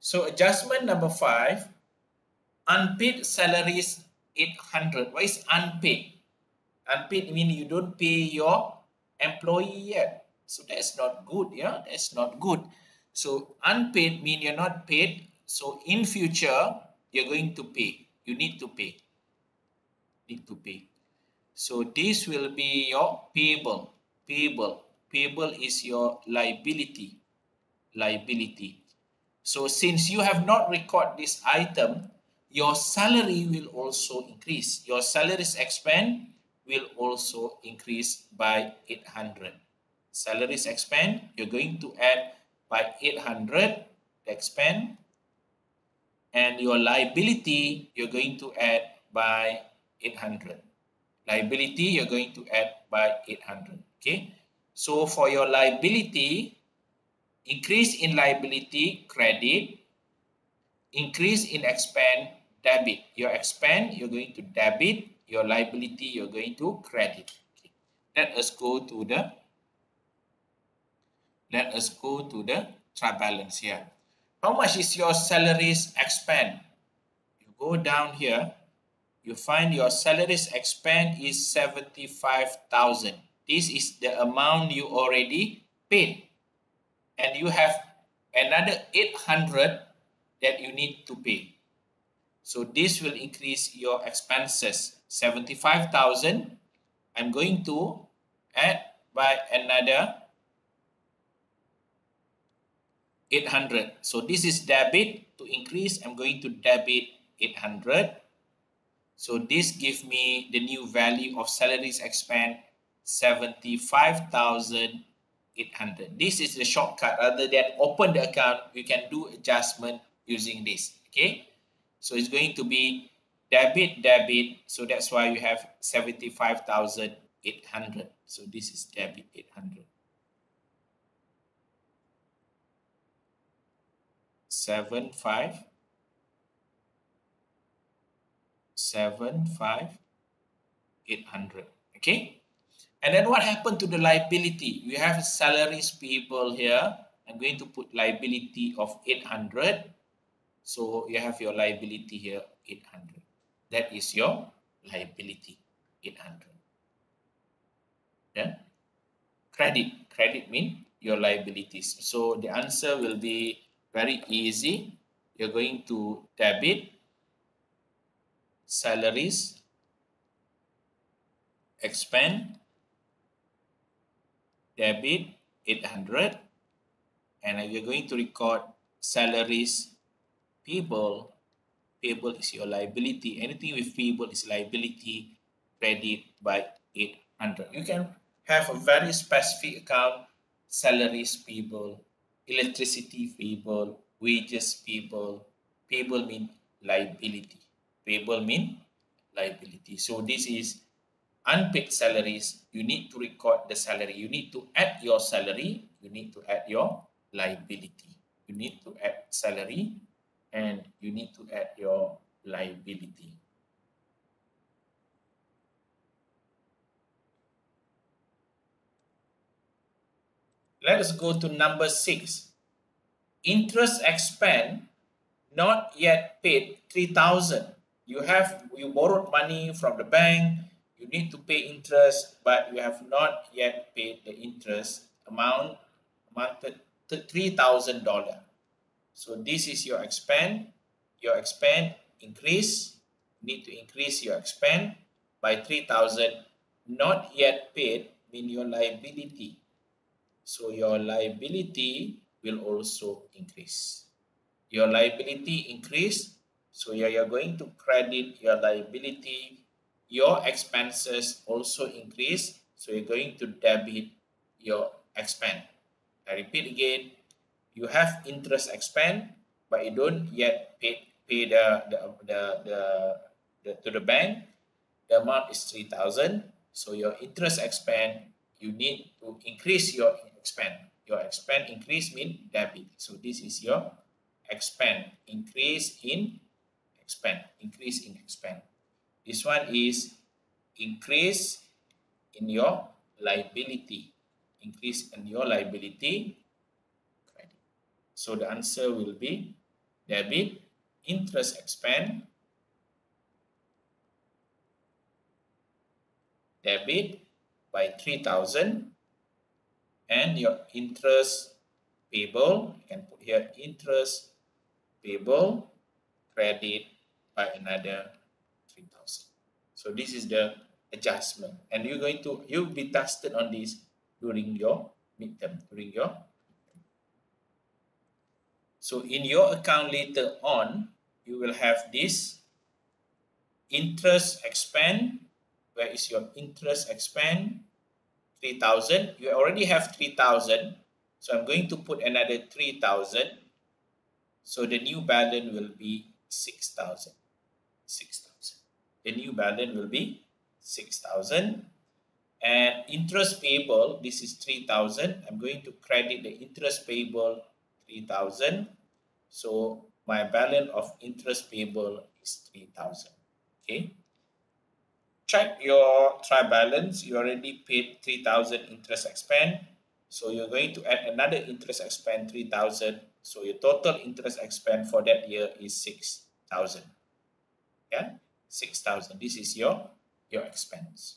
So adjustment number five, unpaid salaries 800. What is unpaid? Unpaid means you don't pay your employee yet. So that's not good, yeah? That's not good. So unpaid means you're not paid. So in future, you're going to pay. You need to pay. Need to pay. So this will be your payable. Payable. Payable is your liability. Liability. So since you have not record this item, your salary will also increase. Your salaries expand will also increase by 800. Salaries expand, you're going to add by 800 expand and your liability you're going to add by 800 liability you're going to add by 800 okay so for your liability increase in liability credit increase in expand debit. Your expand you're going to debit. Your liability you're going to credit. Okay. let us go to the let us go to the trial balance here. How much is your salaries expand? You go down here you find your salaries expand is 75000 this is the amount you already paid and you have another 800 that you need to pay. So this will increase your expenses. 75,000, I'm going to add by another 800. So this is debit. To increase, I'm going to debit 800. So this gives me the new value of salaries expand 75,000 800. This is the shortcut. Rather than open the account, you can do adjustment using this. Okay. So it's going to be debit, debit. So that's why you have 75,800. So this is debit 800. Seven five seven five eight hundred. Okay. And then what happened to the liability? We have salaries payable here. I'm going to put liability of 800. So you have your liability here, 800. That is your liability, 800. Yeah. Credit. Credit mean your liabilities. So the answer will be very easy. You're going to debit salaries, expend debit 800 and you're going to record salaries payable payable is your liability. Anything with payable is liability credit by 800 you can have a very specific account salaries payable electricity payable wages payable. Payable mean liability. Payable mean liability. So this is unpaid salaries, you need to record the salary. You need to add your salary. You need to add your liability. You need to add salary and you need to add your liability. Let us go to number six. Interest expense not yet paid 3000 you have you borrowed money from the bank you need to pay interest, but you have not yet paid the interest amount amounted to $3,000. So this is your expend. Your expend increase. Need to increase your expend by 3,000. Not yet paid mean your liability. So your liability will also increase. Your liability increase. So you're going to credit your liability your expenses also increase. So you're going to debit your expense. I repeat again, you have interest expense, but you don't yet pay, pay the, the, the, the, the to the bank. The amount is 3000 So your interest expense, you need to increase your expense. Your expense increase mean debit. So this is your expense. Increase in expense. Increase in expense. This one is increase in your liability. Increase in your liability. Credit. So the answer will be debit interest expense debit by 3000 and your interest payable you can put here interest payable credit by another 3000 so this is the adjustment. And you're going to you'll be tested on this during your midterm during your so in your account later on you will have this interest expense where is your interest expense 3000 you already have 3000 so i'm going to put another 3000 so the new balance will be 6000 6000 the new balance will be 6000 and interest payable this is 3000 i'm going to credit the interest payable 3000 so my balance of interest payable is 3000 okay? Check your trial balance. You already paid 3000 interest expense. So you're going to add another interest expense 3000 so your total interest expense for that year is 6000 yeah 6000 this is your your expense.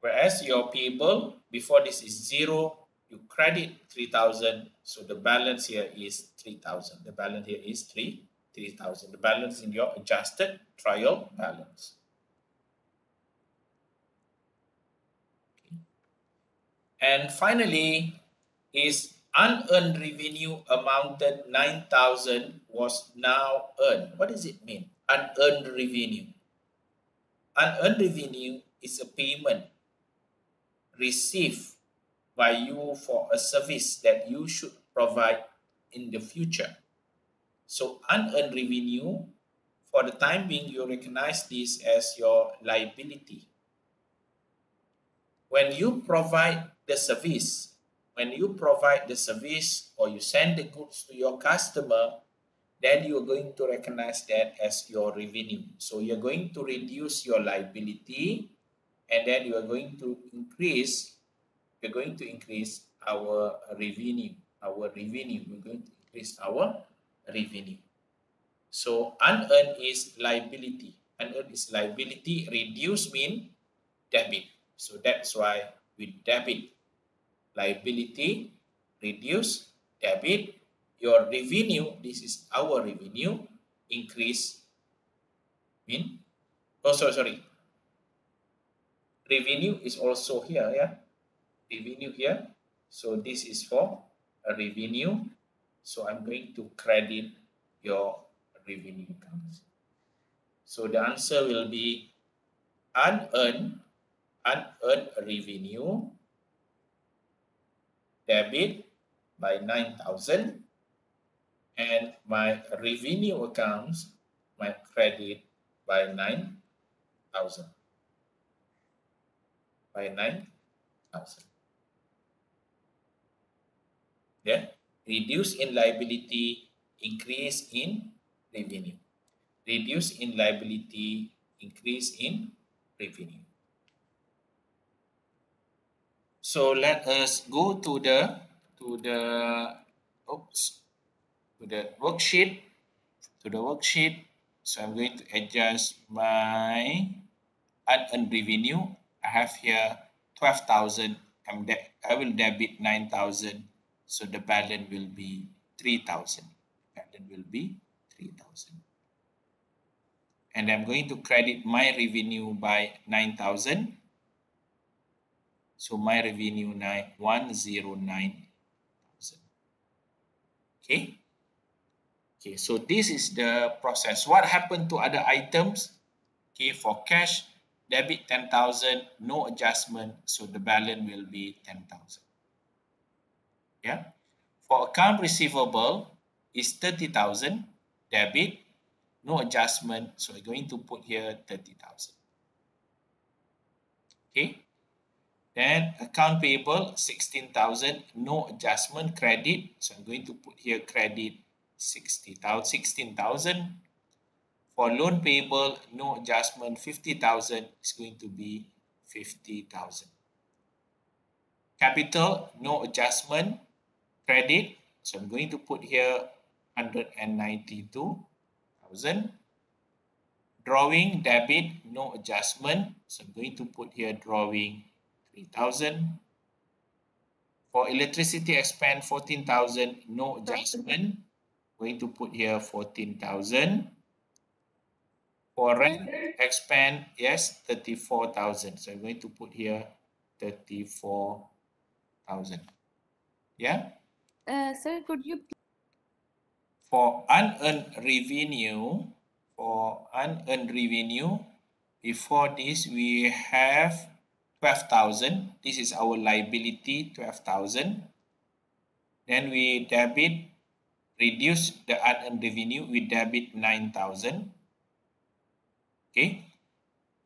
Whereas your payable before this is zero you credit 3000 so the balance here is 3000 the balance here is 3 3000 the balance in your adjusted trial balance. And finally is unearned revenue amounted 9000 was now earned. What does it mean unearned revenue unearned revenue is a payment received by you for a service that you should provide in the future. So unearned revenue, for the time being, you recognize this as your liability. When you provide the service, when you provide the service or you send the goods to your customer, then you're going to recognize that as your revenue. So you're going to reduce your liability and then you are going to increase we're going to increase our revenue. Our revenue, we're going to increase our revenue. So unearned is liability. Unearned is liability. Reduce mean debit. So that's why we debit liability, reduce debit. Your revenue, this is our revenue, increase mean, oh sorry, sorry. Revenue is also here, yeah revenue here. So this is for a revenue. So I'm going to credit your revenue accounts. So the answer will be unearned, unearned revenue debit by 9,000 and my revenue accounts, my credit by 9,000 by 9,000 yeah reduce in liability increase in revenue. Reduce in liability increase in revenue. So let us go to the to the oops to the worksheet to the worksheet so i'm going to adjust my unearned revenue i have here 12000 i'm i will debit 9000 so the balance will be 3000. Balance will be 3000. And I'm going to credit my revenue by 9000. So my revenue 109,000. Okay. Okay, so this is the process. What happened to other items? Okay, for cash, debit 10,000, no adjustment. So the balance will be 10,000. Yeah. For account receivable is 30,000 debit, no adjustment. So I'm going to put here 30,000. Okay. Then account payable 16,000, no adjustment credit. So I'm going to put here credit 60,000, 16,000. For loan payable, no adjustment 50,000 is going to be 50,000. Capital, no adjustment credit. So I'm going to put here 192,000. Drawing, debit, no adjustment. So I'm going to put here drawing 3,000. For electricity expense 14,000, no adjustment. Going to put here 14,000. For rent expand, yes, 34,000. So I'm going to put here 34,000. Yeah? Uh, sir, could you for unearned revenue, for unearned revenue, before this we have 12,000. This is our liability, 12,000. Then we debit, reduce the unearned revenue, we debit 9,000. Okay.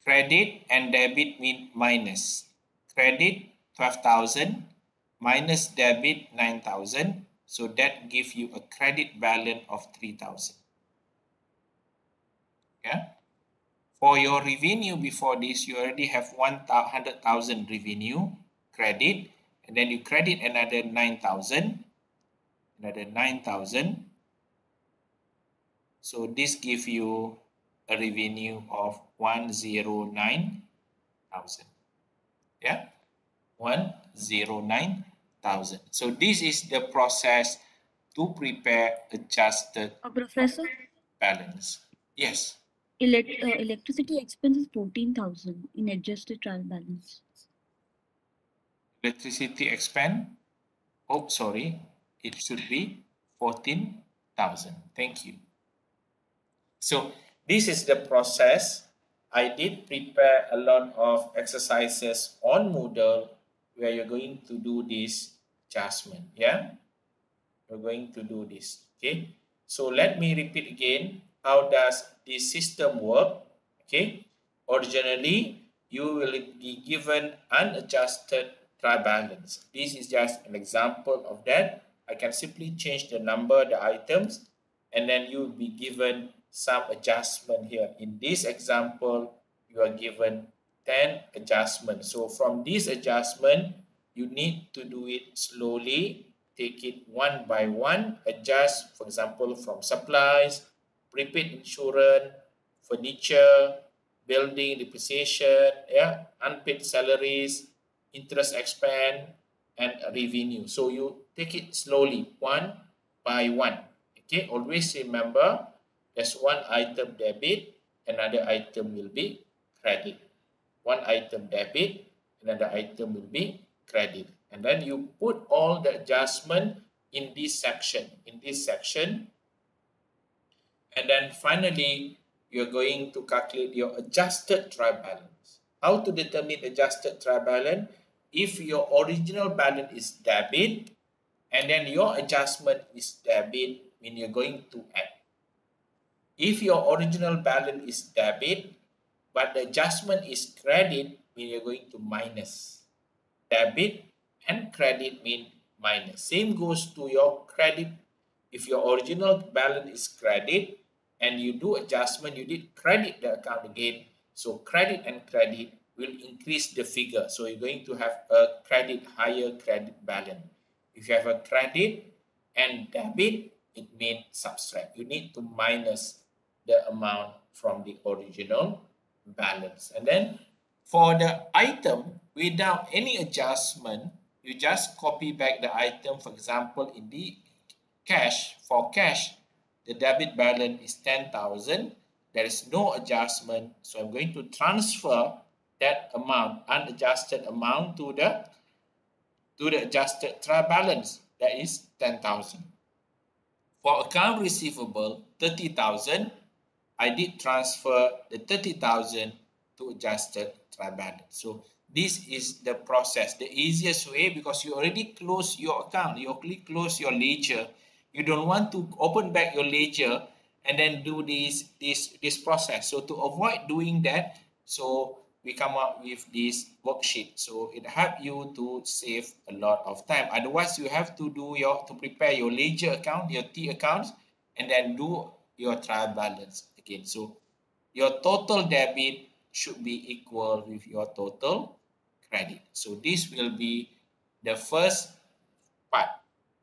Credit and debit mean minus. Credit 12,000 minus debit 9,000. So that gives you a credit balance of 3,000. Yeah. For your revenue before this, you already have 100,000 revenue credit. And then you credit another 9,000. Another 9,000. So this gives you a revenue of 109,000. Yeah. 109,000 thousand. So this is the process to prepare adjusted uh, Professor? balance. Yes. Elect uh, electricity expense is 14,000 in adjusted trial balance. Electricity expense, oh sorry, it should be 14,000. Thank you. So this is the process. I did prepare a lot of exercises on Moodle where you're going to do this adjustment. Yeah, we're going to do this. Okay, so let me repeat again. How does this system work? Okay, originally you will be given unadjusted trial balance. This is just an example of that. I can simply change the number, the items, and then you will be given some adjustment here. In this example, you are given 10 adjustments. So from this adjustment, you need to do it slowly. Take it one by one. Adjust, for example, from supplies, prepaid insurance, furniture, building depreciation, yeah, unpaid salaries, interest expense, and revenue. So you take it slowly, one by one. Okay, always remember there's one item debit, another item will be credit one item debit, another item will be credit. And then you put all the adjustment in this section, in this section. And then finally, you're going to calculate your adjusted trial balance. How to determine adjusted trial balance? If your original balance is debit, and then your adjustment is debit, mean you're going to add. If your original balance is debit, but the adjustment is credit, mean you're going to minus. Debit and credit mean minus. Same goes to your credit. If your original balance is credit and you do adjustment, you did credit the account again. So credit and credit will increase the figure. So you're going to have a credit, higher credit balance. If you have a credit and debit, it means subtract. You need to minus the amount from the original balance. And then for the item, without any adjustment, you just copy back the item. For example, in the cash, for cash, the debit balance is 10,000. There is no adjustment. So I'm going to transfer that amount, unadjusted amount to the to the adjusted trial balance. That is 10,000. For account receivable, 30,000 I did transfer the 30,000 to adjusted trial balance. So this is the process, the easiest way because you already close your account, you already close your ledger. You don't want to open back your ledger and then do this this this process. So to avoid doing that, so we come up with this worksheet. So it help you to save a lot of time. Otherwise, you have to do your to prepare your ledger account, your T accounts, and then do your trial balance again. So your total debit should be equal with your total credit. So this will be the first part,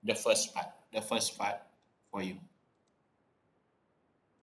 the first part, the first part for you.